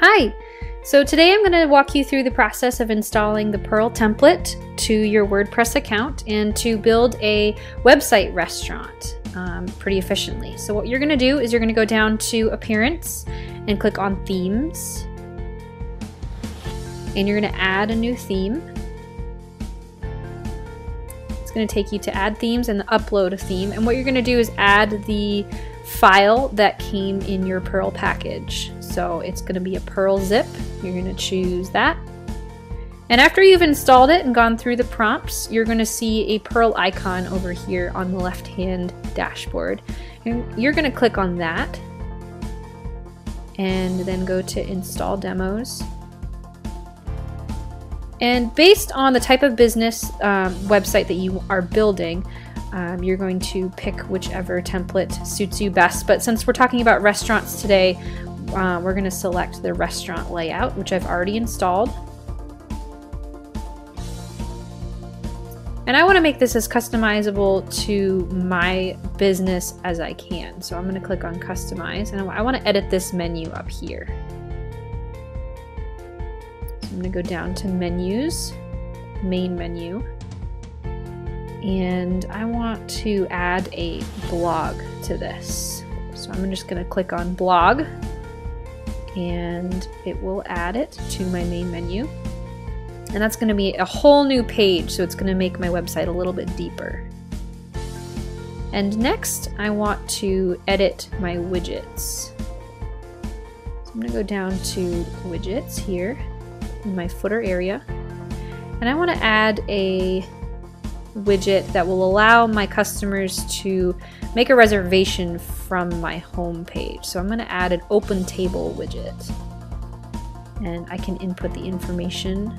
Hi! So today I'm going to walk you through the process of installing the Pearl template to your WordPress account and to build a website restaurant um, pretty efficiently. So what you're going to do is you're going to go down to Appearance and click on Themes. And you're going to add a new theme. Going to take you to add themes and upload a theme. And what you're going to do is add the file that came in your Pearl package. So it's going to be a Pearl zip. You're going to choose that. And after you've installed it and gone through the prompts, you're going to see a Pearl icon over here on the left-hand dashboard. And you're going to click on that and then go to install demos. And based on the type of business um, website that you are building, um, you're going to pick whichever template suits you best. But since we're talking about restaurants today, uh, we're going to select the restaurant layout, which I've already installed. And I want to make this as customizable to my business as I can. So I'm going to click on customize and I want to edit this menu up here. I'm going to go down to menus, main menu, and I want to add a blog to this. So I'm just going to click on blog and it will add it to my main menu. And that's going to be a whole new page, so it's going to make my website a little bit deeper. And next, I want to edit my widgets. So I'm going to go down to widgets here in my footer area. And I want to add a widget that will allow my customers to make a reservation from my home page. So I'm going to add an OpenTable widget. And I can input the information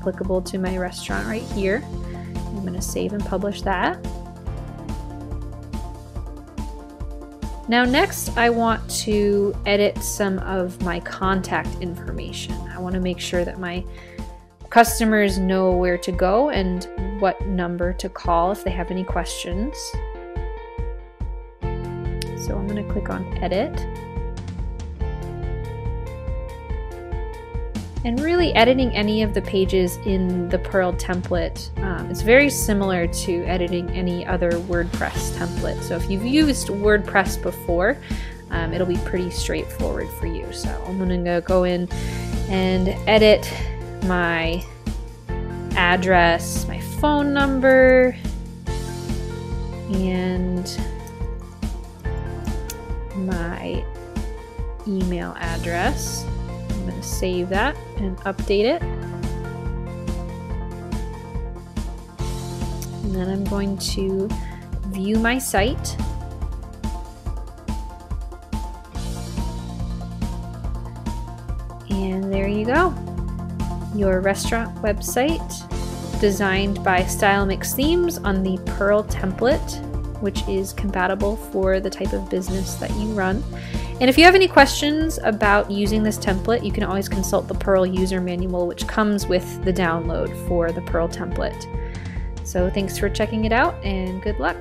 applicable to my restaurant right here. I'm going to save and publish that. Now next I want to edit some of my contact information. I want to make sure that my customers know where to go and what number to call if they have any questions. So I'm going to click on edit. And really editing any of the pages in the Pearl template um, is very similar to editing any other WordPress template. So if you've used WordPress before, um, it'll be pretty straightforward for you. So I'm to go in and edit my address, my phone number, and my email address. I'm going to save that and update it. And then I'm going to view my site. And there you go. Your restaurant website designed by Stylemix Themes on the Pearl template which is compatible for the type of business that you run. And if you have any questions about using this template, you can always consult the Pearl user manual, which comes with the download for the Pearl template. So thanks for checking it out and good luck.